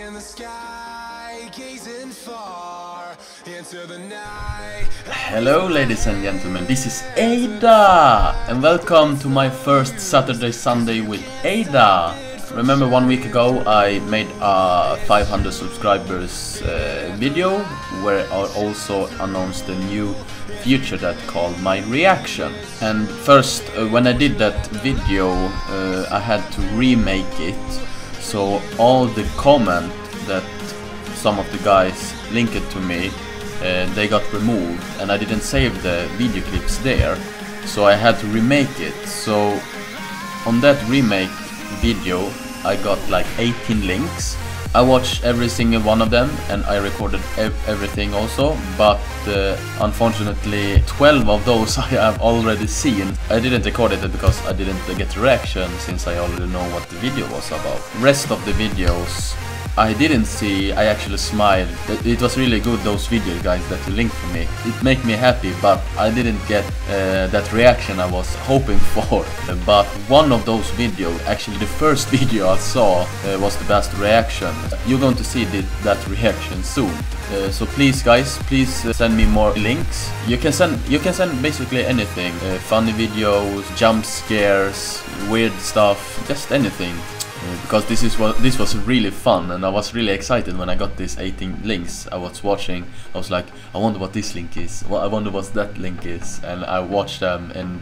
in the sky, gazing far into the night. Hello, ladies and gentlemen, this is Ada, and welcome to my first Saturday Sunday with Ada. Remember one week ago I made a 500 subscribers uh, video where I also announced a new feature that called my reaction. And first, uh, when I did that video, uh, I had to remake it. So all the comment that some of the guys linked to me, uh, they got removed, and I didn't save the video clips there. So I had to remake it. So on that remake video I got like 18 links. I watched every single one of them and I recorded ev everything also, but uh, unfortunately 12 of those I have already seen. I didn't record it because I didn't get reaction since I already know what the video was about. Rest of the videos I didn't see, I actually smiled. It was really good those videos guys that you linked to me. It made me happy but I didn't get uh, that reaction I was hoping for. But one of those videos, actually the first video I saw uh, was the best reaction. You're going to see that reaction soon. Uh, so please guys, please uh, send me more links. You can send you can send basically anything. Uh, funny videos, jump scares, weird stuff, just anything. Because this is what this was really fun and I was really excited when I got these 18 links I was watching. I was like I wonder what this link is. Well, I wonder what that link is. And I watched them and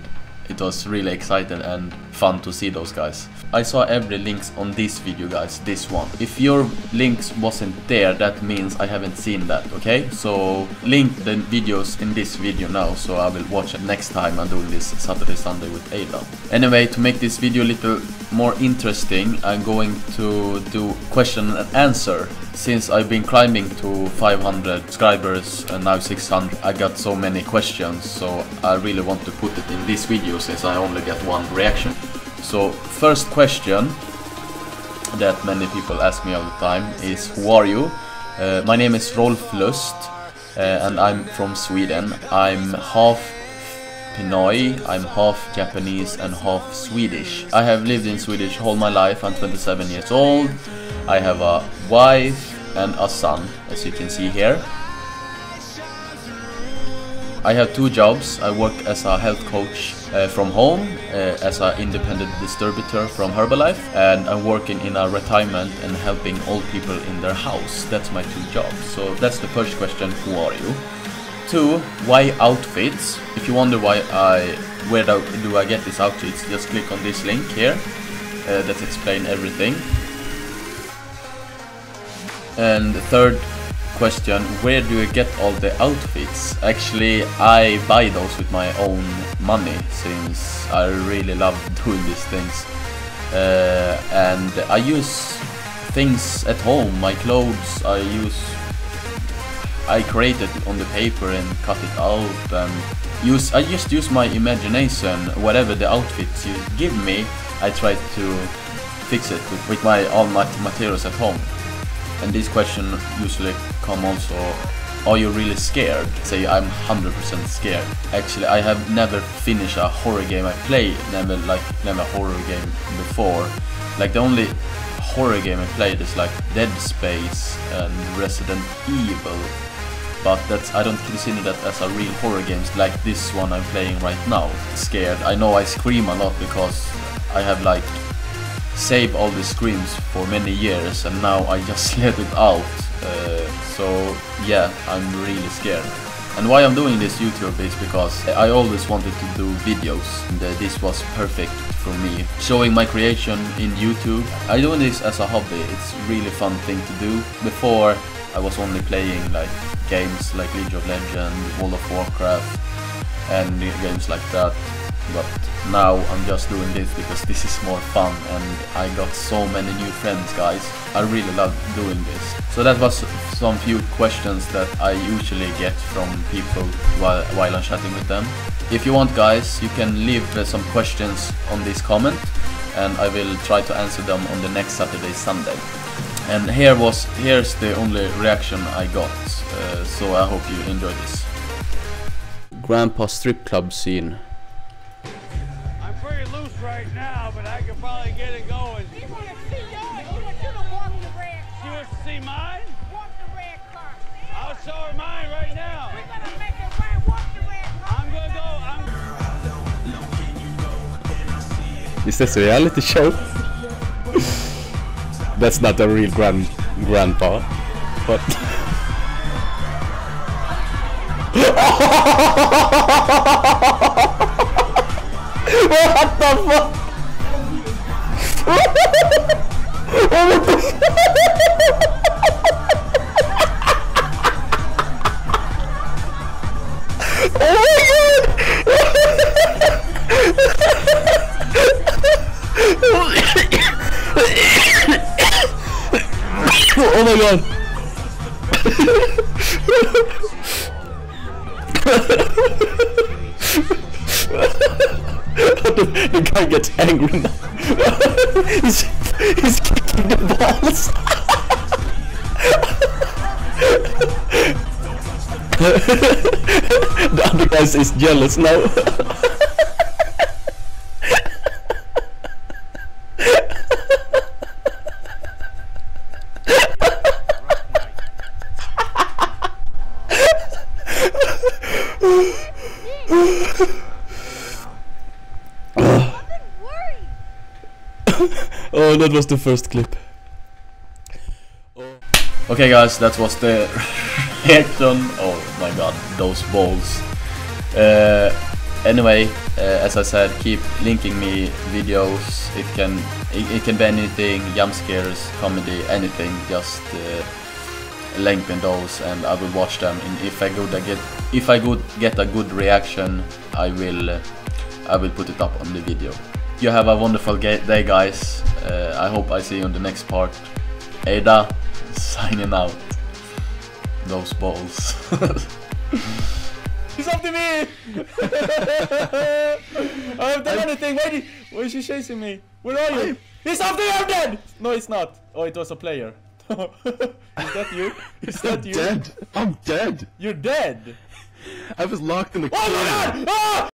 it was really exciting and fun to see those guys. I saw every links on this video guys, this one. If your links wasn't there, that means I haven't seen that, okay? So link the videos in this video now, so I will watch it next time I'm doing this Saturday Sunday with Ada. Anyway, to make this video a little more interesting, I'm going to do question and answer. Since I've been climbing to 500 subscribers and now 600, I got so many questions, so I really want to put it in this video since I only get one reaction. So first question that many people ask me all the time is who are you? Uh, my name is Rolf Lust uh, and I'm from Sweden. I'm half Pinoy, I'm half Japanese and half Swedish. I have lived in Swedish all my life, I'm 27 years old. I have a wife and a son, as you can see here. I have two jobs. I work as a health coach uh, from home, uh, as an independent distributor from Herbalife, and I'm working in a retirement and helping old people in their house. That's my two jobs. So that's the first question, who are you? Two, why outfits? If you wonder why I, where do, I get these outfits, just click on this link here. Uh, that explain everything. And third question, where do you get all the outfits? Actually, I buy those with my own money since I really love doing these things. Uh, and I use things at home, my clothes, I use I create it on the paper and cut it out and use I just use my imagination whatever the outfits you give me I try to fix it with, with my all my materials at home and this question usually come also are you really scared? Say I'm 100% scared. Actually I have never finished a horror game I play, never like never horror game before. Like the only horror game I played is like Dead Space and Resident Evil but that's I don't consider that as a real horror games like this one I'm playing right now. Scared. I know I scream a lot because I have like saved all the screams for many years and now I just let it out. Uh, so yeah, I'm really scared. And why I'm doing this YouTube is because I always wanted to do videos and uh, this was perfect for me. Showing my creation in YouTube. I do this as a hobby, it's really fun thing to do. Before I was only playing like games like League of Legends, World of Warcraft and games like that but now I'm just doing this because this is more fun and I got so many new friends guys. I really love doing this. So that was some few questions that I usually get from people while, while I'm chatting with them. If you want guys you can leave uh, some questions on this comment and I will try to answer them on the next Saturday Sunday. And here was here's the only reaction I got uh, so I hope you enjoy this. Grandpa strip club scene probably get it going. Want to see yours. To walk the red car. She wants to see mine? Walk the red car. I'll show her mine right now. We're going to make it right. Walk the red car. I'm going to go. I'm... Is this a reality show? That's not a real grand grandpa, but. what the fuck? Oh my god! the, guy gets angry now. He's, he's kicking the balls. the other guy is jealous now. that was the first clip. Okay guys, that was the reaction. Oh my god, those balls. Uh, anyway, uh, as I said, keep linking me videos. It can it, it can be anything, jump scares, comedy, anything. Just uh, link me those, and I will watch them. And if I go get if I good get a good reaction, I will uh, I will put it up on the video. You have a wonderful ga- day, guys. Uh, I hope I see you on the next part. Ada signing out. Those balls. He's after me! I haven't done anything. Why, did, why is he chasing me? Where are you? He's after you! I'm dead! No, it's not. Oh, it was a player. is that you? Is that I'm you? dead. I'm dead. You're dead. I was locked in the Oh my god! Ah!